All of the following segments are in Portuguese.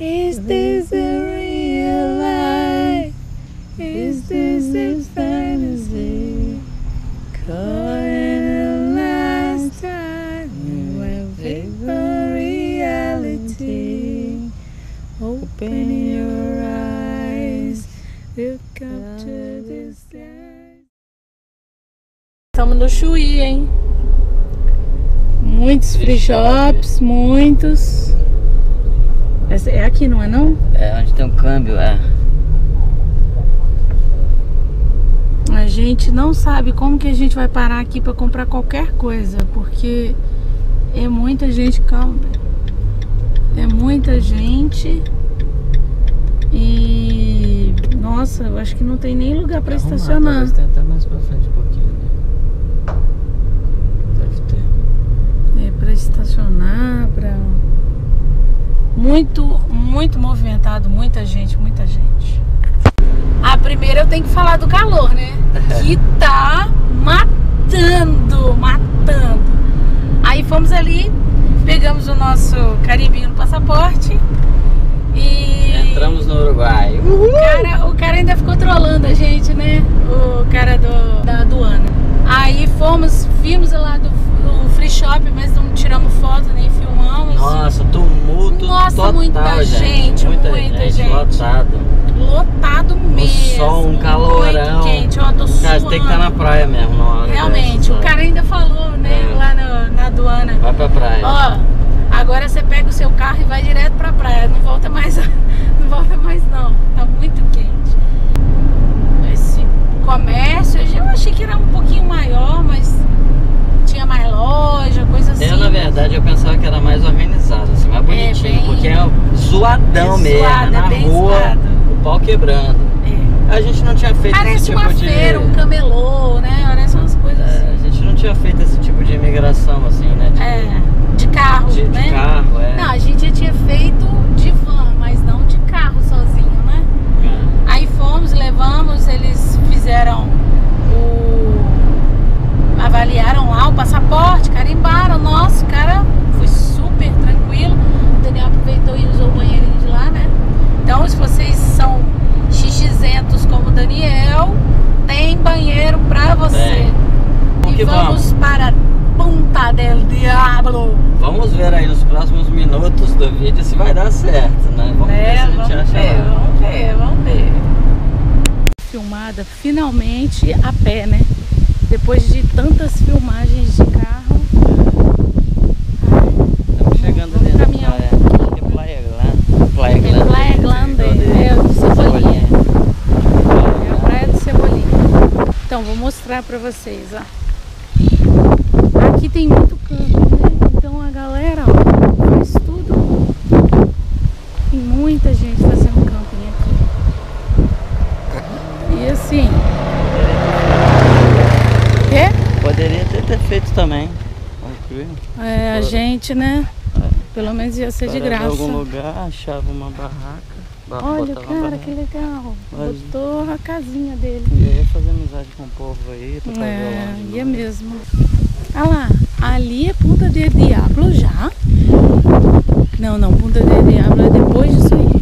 Is this a real life? Is this a fantasy? Caught a last time when for reality. Open your eyes, look up to the sky. Estamos no Chuí, hein? Muitos free shops, muitos. Essa é aqui, não é não? É onde tem um câmbio, é. A gente não sabe como que a gente vai parar aqui para comprar qualquer coisa, porque é muita gente, calma. É muita gente e nossa, eu acho que não tem nem lugar para Arrumar, estacionar. tenha até mais pra frente um pouquinho, né? Deve ter. É para estacionar, para muito, muito movimentado, muita gente, muita gente. A primeira eu tenho que falar do calor, né? Que tá matando, matando. Aí fomos ali, pegamos o nosso carimbinho no passaporte e Entramos no Uruguai. o cara, o cara ainda ficou trolando a gente, né? O cara do, da aduana. Aí fomos, vimos lá do, do free shop, mas não tiramos foto nem filmamos. Nossa, tumulto Nossa, total, muita gente, Muita, muita gente. lotado. Lotado mesmo. sol, um calorão. Muito quente, ó, tô Cara, você tem que estar na suando. praia mesmo na hora Realmente, dessa. o cara ainda falou, né, É. lá no- na aduana. Vai pra praia. Ó, agora você pega o seu carro e vai direto pra praia. Não volta mais, não volta mais não. Tá muito quente. Esse comércio, eu achei que era um pouquinho maior, mas tinha mais loja, coisa assim. Eu, na verdade, eu pensava que era mais organizado, assim, mais bonitinho, bem- porque é zoadão É mesmo, na é bem rua, o pau quebrando. É. A gente não tinha feito Parece esse tipo uma de... feira, um camelô, né? Parece umas coisas É, assim. a gente não tinha feito esse tipo de imigração, assim, né? De, É, de carro, de, de né? carro, é. Não, a gente já tinha feito de van, mas não de carro sozinho, né? Aí fomos, levamos, eles fizeram o. avaliaram lá o passaporte, carimbaram. Nossa, cara, foi super tranquilo. O Daniel aproveitou e usou o banheirinho de lá, né? Então, se vocês são xixizentos como o Daniel, tem banheiro pra você. Tem. Vamos E que vamos para Punta del Diablo. Vamos ver aí nos próximos minutos do vídeo se vai dar certo, né? Vamos ver É, se a gente acha ver, lá. vamos ver, vamos ver. Filmada finalmente a pé, né? Depois de tantas filmagens de carro. Estamos chegando Vamos na caminhar um praia. É Praia Grande. Praia É Grande. É o do Cebolinha. É a praia do Cebolinha. Então, vou mostrar pra vocês, ó. Aqui tem muito campo, né? Então a galera, ó, faz tudo. Tem muita gente fazendo camping aqui. E assim, quê? Poderia ter, ter feito também. É, a gente, né? Pelo menos ia ser de Parava em graça. algum lugar, achava uma barraca. ba- Olha, cara, que legal. Mas- Botou a casinha dele. E ia fazer amizade com o povo aí, tocar É, violão. de ia novo. mesmo. Olha lá, ali é Punta de Diablo já? Não, não, Punta de Diablo é depois disso aí.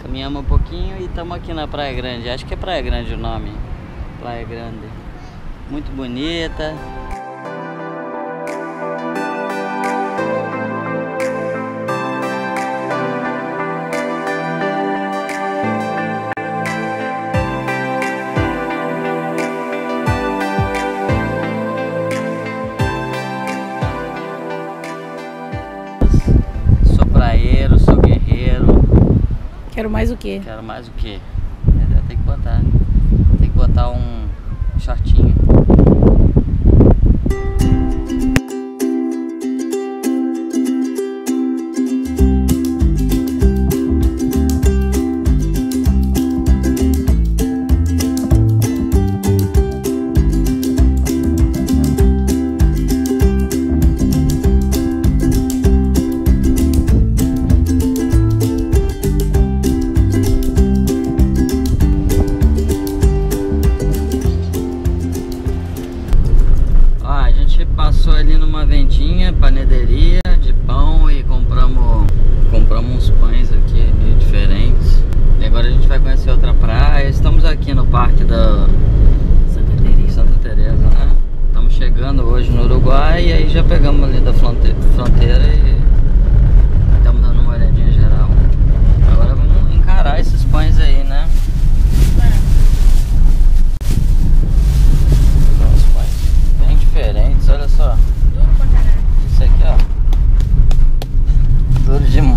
Caminhamos um pouquinho e estamos aqui na Praia Grande. Acho que é Praia Grande o nome. Praia Grande. Muito bonita. Quero mais o quê? Quero mais o quê? Tem que botar. Tem que botar um shortinho.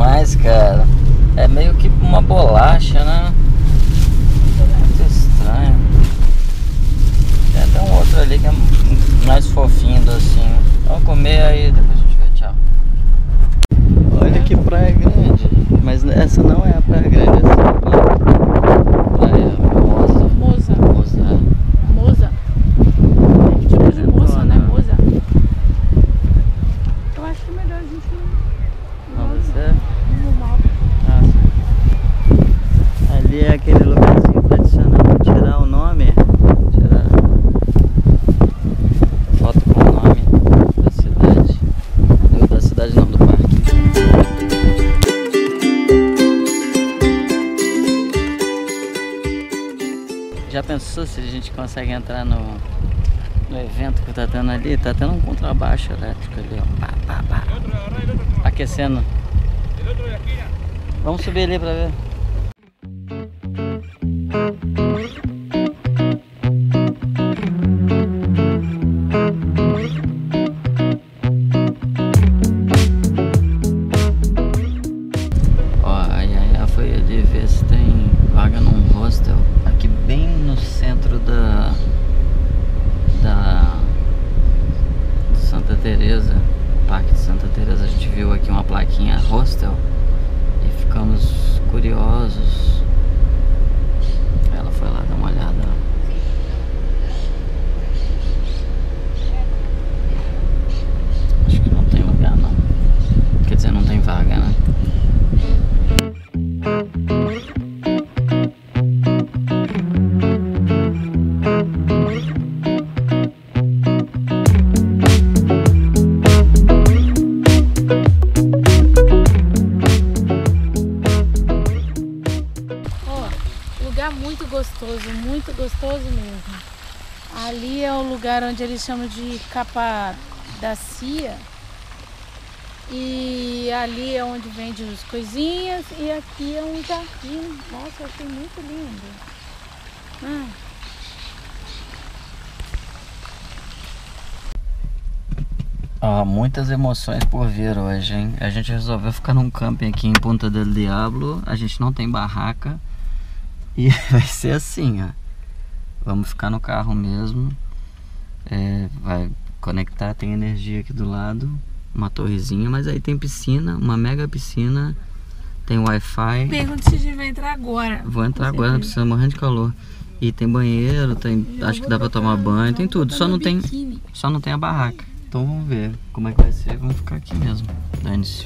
Demais, cara. É meio que uma bolacha, né? Muito estranho. Tem até um outro ali que é mais fofinho, docinho. Vamos comer aí depois a gente vê. Tchau. Olha que praia grande. Mas essa não é a praia grande, essa é a. Praia pensou se a gente consegue entrar no, no evento que tá tendo ali? Tá tendo um contrabaixo elétrico ali, ó. Pá, pá, pá. Aquecendo. Vamos subir ali pra ver. Ó, a Yaya foi ali ver se tem vaga num hostel bem no centro da da Santa Teresa, Parque de Santa Teresa. A gente viu aqui uma plaquinha hostel e ficamos curiosos. Gostoso, muito gostoso mesmo. Ali é o lugar onde eles chamam de capa da cia. E ali é onde vende as coisinhas e aqui é um jardim. Nossa, achei muito lindo. Ah, Ó, muitas emoções por vir hoje, hein? A gente resolveu ficar num camping aqui em Punta del Diablo. A gente não tem barraca. E vai ser assim, ó. Vamos ficar no carro mesmo. É, vai conectar, tem energia aqui do lado. Uma torrezinha, mas aí tem piscina, uma mega piscina. Tem Wi-Fi. Pergunta se a gente vai entrar agora. Vou entrar agora certeza. piscina morrendo de calor. E tem banheiro, tem. Já Acho que dá pra botar- tomar banho, tem tudo. Só não tem. biquíni. Só não tem a barraca. Então vamos ver como é que vai ser. Vamos ficar aqui mesmo. Dane-se.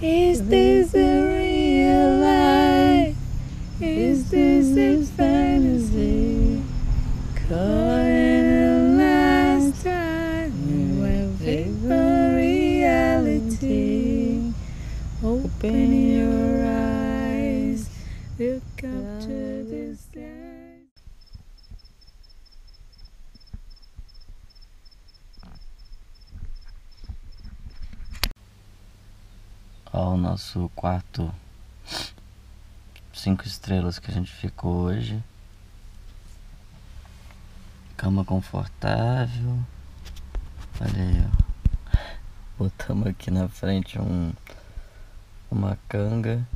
Is this a real life? Is this a fantasy? Caught in a last time when vapor reality. Open your eyes, look up to the sky. O nosso quarto cinco estrelas que a gente ficou hoje. Cama confortável. Olha aí, ó. Botamos aqui na frente um uma canga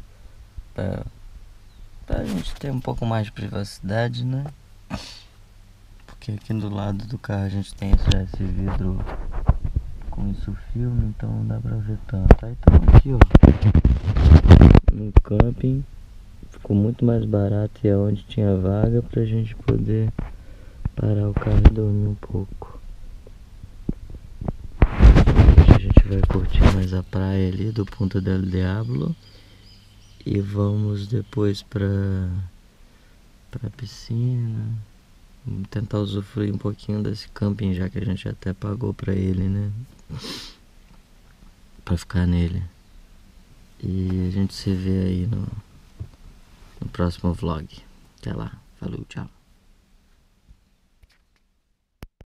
pra, pra gente ter um pouco mais de privacidade, né? Porque aqui do lado do carro a gente tem já esse vidro com isso filme, então não dá pra ver tanto. Aí estamos aqui, ó. No camping. Ficou muito mais barato e é onde tinha vaga pra gente poder parar o carro e dormir um pouco. Hoje a gente vai curtir mais a praia ali do Punta del Diablo. E vamos depois pra pra piscina. Tentar usufruir um pouquinho desse camping já que a gente até pagou pra ele, né? Pra ficar nele. E a gente se vê aí no, no próximo vlog. Até lá. Falou, tchau.